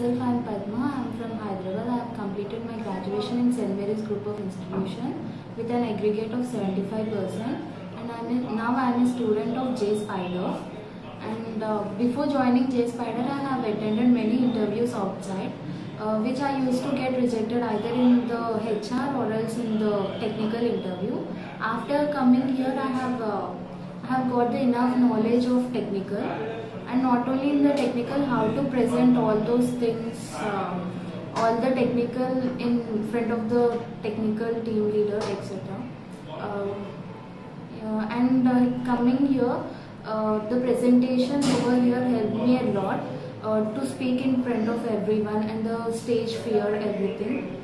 Myself, I am Padma. I am from Hyderabad. I have completed my graduation in St. Mary's Group of Institution with an aggregate of 75%. And I'm now I am a student of JSpider. And uh, before joining JSpider, I have attended many interviews outside, uh, which I used to get rejected either in the HR or else in the technical interview. After coming here, I got the enough knowledge of technical and not only in the technical how to present all those things um, all the technical in front of the technical team leader etc uh, yeah, and uh, coming here uh, the presentation over here helped me a lot uh, to speak in front of everyone and the stage fear everything